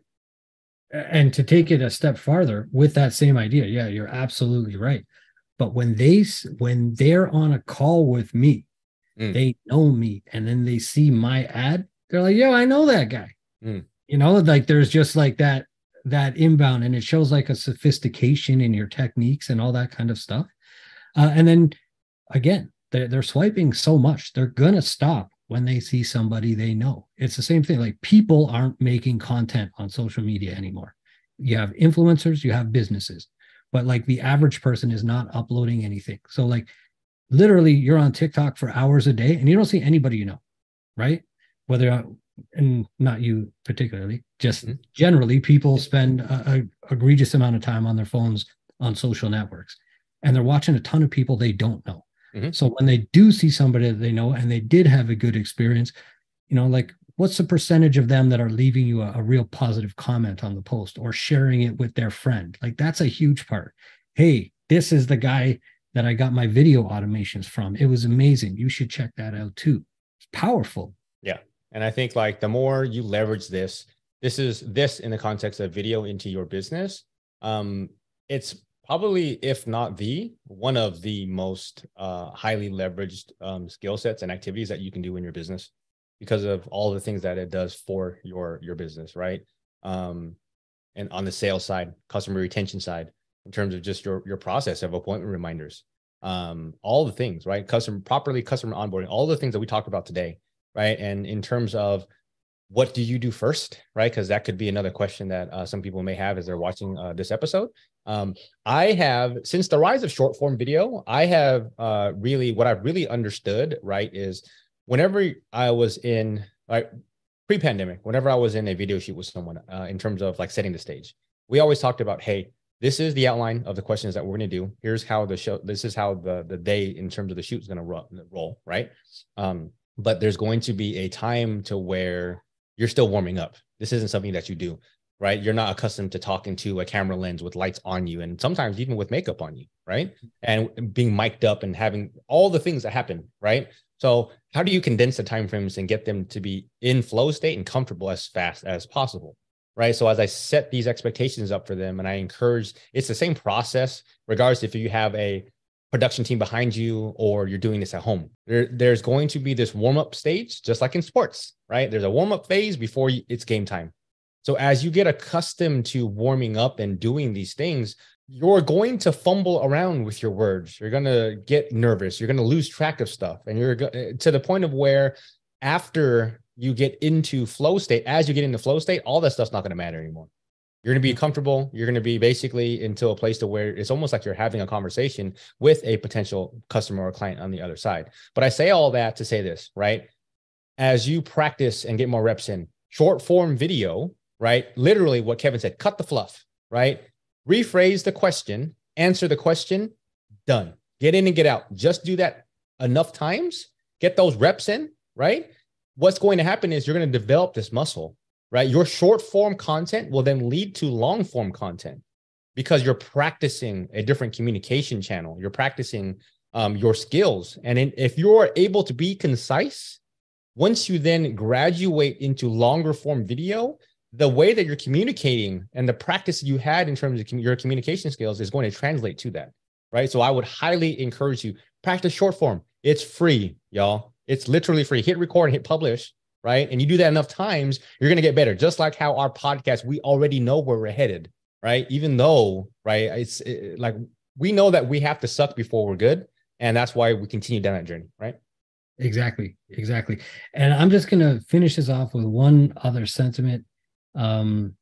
And to take it a step farther with that same idea, yeah, you're absolutely right. But when they when they're on a call with me, mm. they know me, and then they see my ad, they're like, "Yo, I know that guy." Mm. You know, like there's just like that that inbound and it shows like a sophistication in your techniques and all that kind of stuff. Uh, and then again they're, they're swiping so much they're gonna stop when they see somebody they know. It's the same thing like people aren't making content on social media anymore. You have influencers you have businesses but like the average person is not uploading anything. So like literally you're on tiktok for hours a day and you don't see anybody you know right? Whether and not you particularly, just mm-hmm. generally, people spend a, a, egregious amount of time on their phones on social networks, and they're watching a ton of people they don't know. Mm-hmm. So when they do see somebody that they know and they did have a good experience, you know, like what's the percentage of them that are leaving you a, a real positive comment on the post or sharing it with their friend? Like that's a huge part. Hey, this is the guy that I got my video automations from. It was amazing. You should check that out too. It's powerful. Yeah. And I think like the more you leverage this, this is this in the context of video into your business. Um, it's probably, if not the one of the most uh, highly leveraged um, skill sets and activities that you can do in your business because of all the things that it does for your your business, right? Um, and on the sales side, customer retention side, in terms of just your your process of appointment reminders, um, all the things, right? Customer properly customer onboarding, all the things that we talked about today, right? And in terms of what do you do first, right? Because that could be another question that uh, some people may have as they're watching uh, this episode. Um, I have since the rise of short form video, I have uh, really what I've really understood, right, is whenever I was in like pre-pandemic, whenever I was in a video shoot with someone, uh, in terms of like setting the stage, we always talked about, hey, this is the outline of the questions that we're going to do. Here's how the show. This is how the the day in terms of the shoot is going to roll, right? Um, but there's going to be a time to where you're still warming up. This isn't something that you do, right? You're not accustomed to talking to a camera lens with lights on you, and sometimes even with makeup on you, right? And being mic'd up and having all the things that happen, right? So how do you condense the time frames and get them to be in flow state and comfortable as fast as possible? right? So as I set these expectations up for them and I encourage, it's the same process, regardless if you have a production team behind you or you're doing this at home. There, there's going to be this warm up stage, just like in sports, right? There's a warm up phase before it's game time. So as you get accustomed to warming up and doing these things, you're going to fumble around with your words. You're going to get nervous. You're going to lose track of stuff. And you're go- eh, to the point of where after you get into flow state, as you get into flow state, all that stuff's not going to matter anymore. You're going to be comfortable. You're going to be basically into a place to where it's almost like you're having a conversation with a potential customer or client on the other side. But I say all that to say this, right? As you practice and get more reps in short form video, right? Literally what Kevin said, cut the fluff, right? Rephrase the question, answer the question, done. Get in and get out. Just do that enough times, get those reps in, right? what's going to happen is you're going to develop this muscle, right? Your short form content will then lead to long form content because you're practicing a different communication channel. You're practicing um, your skills. And in, if you're able to be concise, once you then graduate into longer form video, the way that you're communicating and the practice you had in terms of your communication skills is going to translate to that, right? So I would highly encourage you practice short form. It's free, y'all. It's literally free. Hit record and hit publish, right? And you do that enough times, you're going to get better. Just like how our podcast, we already know where we're headed, right? Even though, right, it's it, like we know that we have to suck before we're good. And that's why we continue down that journey, right? Exactly. Exactly. And I'm just going to finish this off with one other sentiment. Um,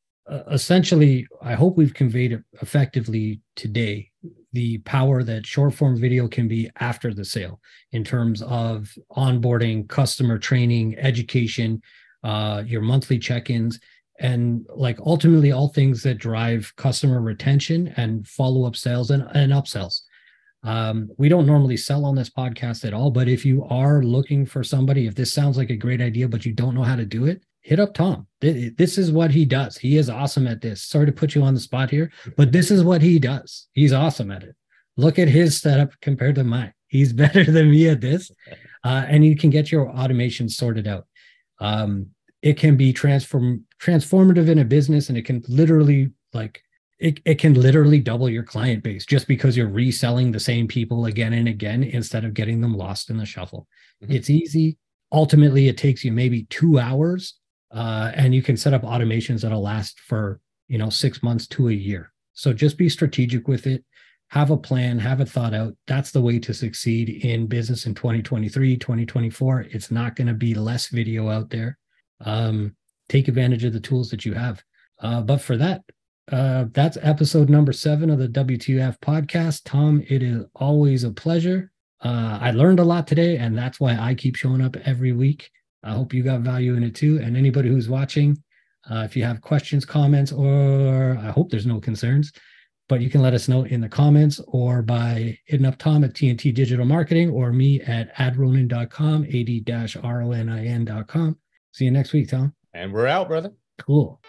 essentially, I hope we've conveyed it effectively today the power that short form video can be after the sale in terms of onboarding, customer training, education, uh, your monthly check ins, and like ultimately all things that drive customer retention and follow up sales and, and upsells. Um, we don't normally sell on this podcast at all, but if you are looking for somebody, if this sounds like a great idea, but you don't know how to do it, hit up Tom. This is what he does. He is awesome at this. Sorry to put you on the spot here, but this is what he does. He's awesome at it. Look at his setup compared to mine. He's better than me at this. Uh, and you can get your automation sorted out. Um, it can be transform transformative in a business and it can literally like it, it can literally double your client base just because you're reselling the same people again and again instead of getting them lost in the shuffle. Mm-hmm. It's easy. Ultimately, it takes you maybe two hours uh, and you can set up automations that'll last for you know six months to a year so just be strategic with it have a plan have it thought out that's the way to succeed in business in 2023 2024 it's not going to be less video out there um, take advantage of the tools that you have uh, but for that uh, that's episode number seven of the WTF podcast. Tom, it is always a pleasure. Uh, I learned a lot today, and that's why I keep showing up every week. I hope you got value in it too. And anybody who's watching, uh, if you have questions, comments, or I hope there's no concerns, but you can let us know in the comments or by hitting up Tom at TNT Digital Marketing or me at adronin.com, ad-ronin.com. See you next week, Tom. And we're out, brother. Cool.